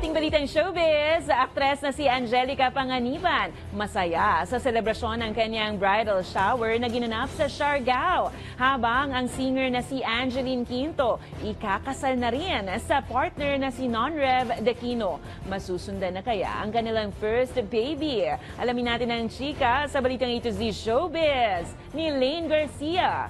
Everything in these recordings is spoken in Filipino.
ating balitang showbiz, aktres na si Angelica Panganiban masaya sa selebrasyon ng kanyang bridal shower na ginanap sa Siargao. Habang ang singer na si Angeline Quinto ikakasal na rin sa partner na si Nonrev Dequino. Masusundan na kaya ang kanilang first baby? Alamin natin ang chika sa balitang ito z Showbiz ni Lane Garcia.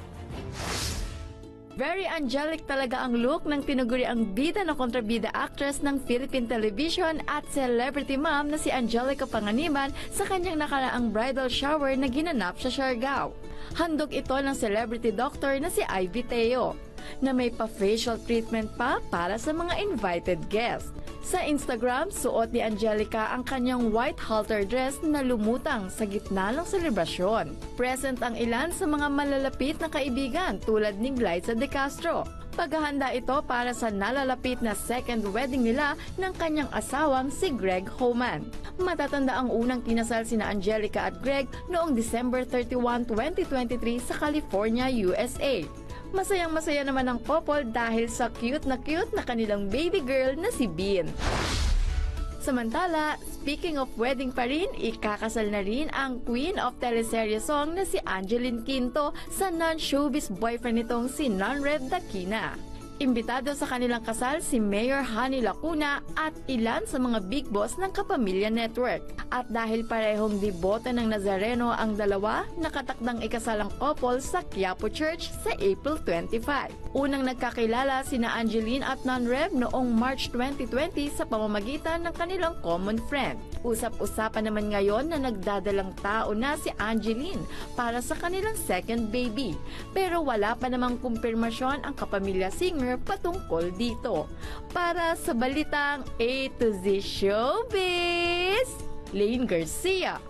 Very angelic talaga ang look ng tinuguri ang bida na kontrabida actress ng Philippine Television at celebrity mom na si Angelica Panganiban sa kanyang nakaraang bridal shower na ginanap sa Siargao. Handog ito ng celebrity doctor na si Ivy Teo na may pa-facial treatment pa para sa mga invited guests. Sa Instagram, suot ni Angelica ang kanyang white halter dress na lumutang sa gitna ng selebrasyon. Present ang ilan sa mga malalapit na kaibigan tulad ni Glyza De Castro. Paghahanda ito para sa nalalapit na second wedding nila ng kanyang asawang si Greg Homan. Matatanda ang unang kinasal sina Angelica at Greg noong December 31, 2023 sa California, USA. Masayang masaya naman ang couple dahil sa cute na cute na kanilang baby girl na si Bean. Samantala, speaking of wedding pa rin, ikakasal na rin ang queen of teleserye song na si Angeline Quinto sa non-showbiz boyfriend nitong si Non-Red Dakina. Imbitado sa kanilang kasal si Mayor Hani Lacuna at ilan sa mga big boss ng Kapamilya Network. At dahil parehong deboto ng Nazareno ang dalawa, nakatakdang ikasal ang couple sa Quiapo Church sa April 25. Unang nagkakilala sina Angeline at Non-Rev noong March 2020 sa pamamagitan ng kanilang common friend. Usap-usapan naman ngayon na nagdadalang tao na si Angeline para sa kanilang second baby. Pero wala pa namang kumpirmasyon ang kapamilya singer patungkol dito. Para sa balitang A to Z Showbiz, Lane Garcia.